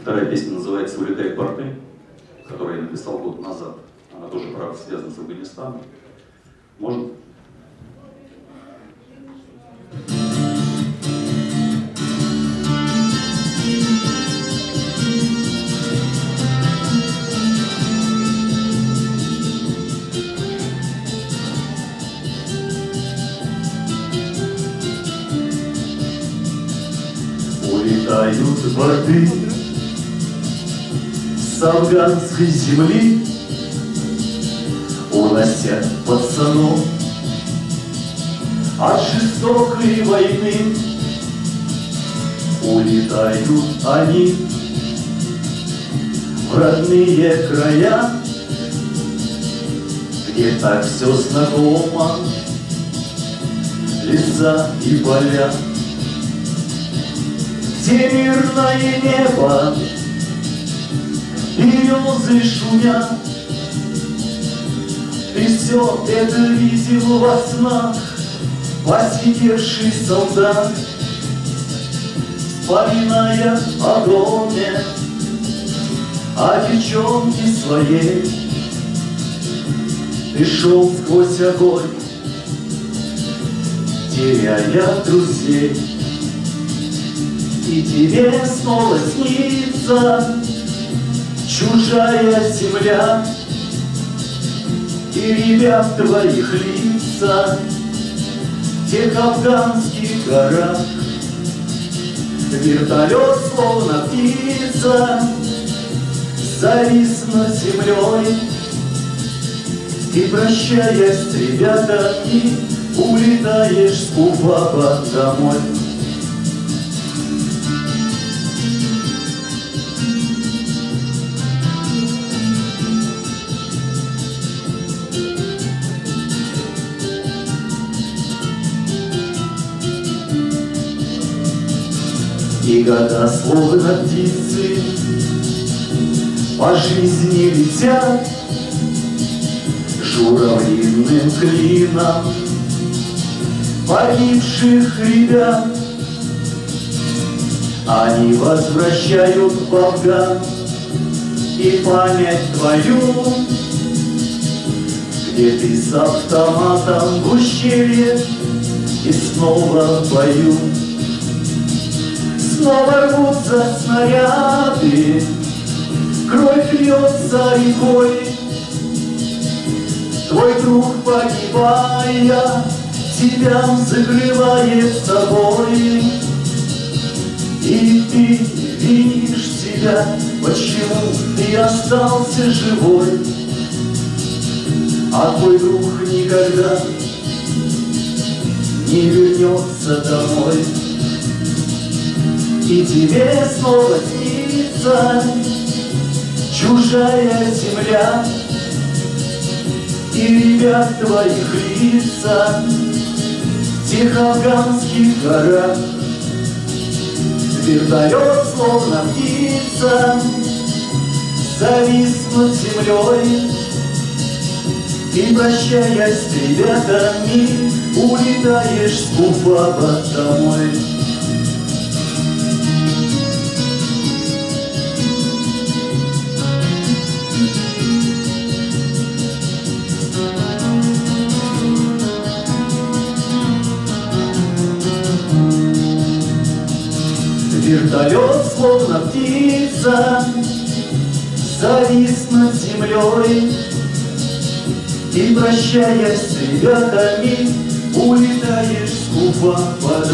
Вторая песня называется «Улетает порты», которую я написал год назад. Она тоже, правда, связана с Афганистаном. Можно? Улетают борты с афганской земли, Унося пацанов от жестокой войны. Улетают они в родные края, Где так все знакомо, леса и поля. Где мирное небо, березы шумят, Ты все это видел во снах, Посидевший солдат, Вспоминая о доме, О девчонке своей. Ты шел сквозь огонь, Теряя друзей. И тебе снова снится чужая земля И ребят твоих лица тех афганских горах. Вертолет, словно птица, завис над землей. И, прощаясь с ребятами, улетаешь с Кубаба домой. И года словно птицы По жизни летят Журавлиным клином Погибших ребят. Они возвращают в Афган И память твою Где ты с автоматом в ущелье И снова пою Снова рвутся снаряды, Кровь льется рекой. Твой друг, погибая, Тебя закрывает собой. И ты винишь себя, Почему ты остался живой. А твой друг никогда не вернется домой. И тебе снова снится чужая земля И ребят твоих лица в тех афганских горах. Вертолет, словно птица, завис над землей И, прощаясь с ребятами, улетаешь с Кубаба Вертолет, словно птица, завис над землей. И, прощаясь с ребятами, улетаешь с Кубаба